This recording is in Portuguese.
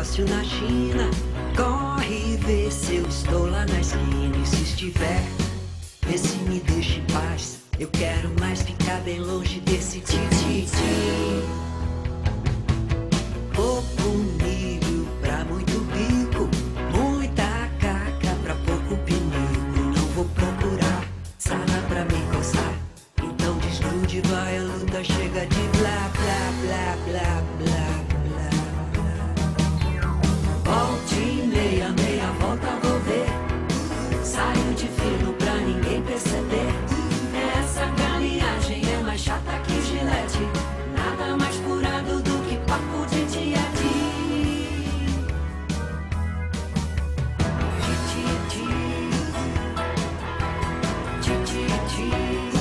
negócio na China. Corre e vê se eu estou lá na esquina. E se estiver, vê se me deixa em paz. Eu quero mais ficar bem longe desse tititi. Pouco milho pra muito bico. Muita caca pra pouco pinico. Não vou procurar sala pra me coçar. Então desgrude, vai see.